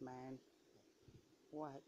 man. What?